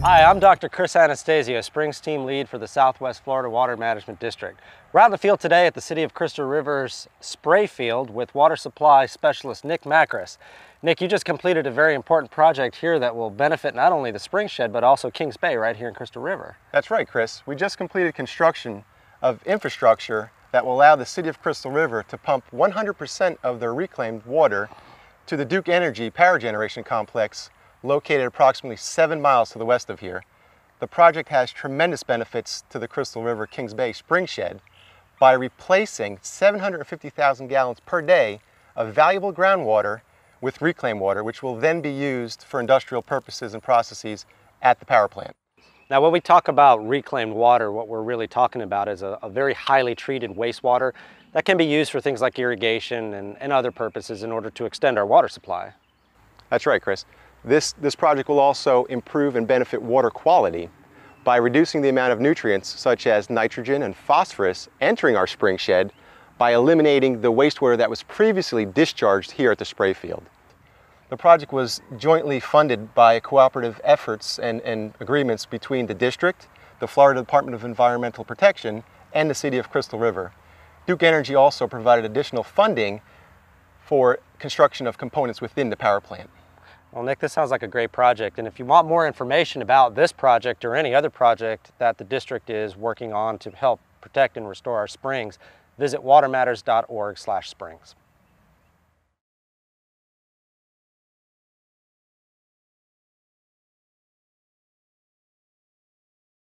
Hi, I'm Dr. Chris Anastasio, Springs Team Lead for the Southwest Florida Water Management District. We're out in the field today at the City of Crystal Rivers spray field with water supply specialist Nick Macris. Nick, you just completed a very important project here that will benefit not only the spring shed, but also Kings Bay right here in Crystal River. That's right, Chris. We just completed construction of infrastructure that will allow the City of Crystal River to pump 100% of their reclaimed water to the Duke Energy power generation complex located approximately seven miles to the west of here. The project has tremendous benefits to the Crystal River Kings Bay spring shed by replacing 750,000 gallons per day of valuable groundwater with reclaimed water, which will then be used for industrial purposes and processes at the power plant. Now when we talk about reclaimed water, what we're really talking about is a, a very highly treated wastewater that can be used for things like irrigation and, and other purposes in order to extend our water supply. That's right, Chris. This, this project will also improve and benefit water quality by reducing the amount of nutrients such as nitrogen and phosphorus entering our spring shed by eliminating the wastewater that was previously discharged here at the spray field. The project was jointly funded by cooperative efforts and, and agreements between the district, the Florida Department of Environmental Protection, and the City of Crystal River. Duke Energy also provided additional funding for construction of components within the power plant. Well, Nick, this sounds like a great project. And if you want more information about this project or any other project that the district is working on to help protect and restore our springs, visit watermatters.org/springs.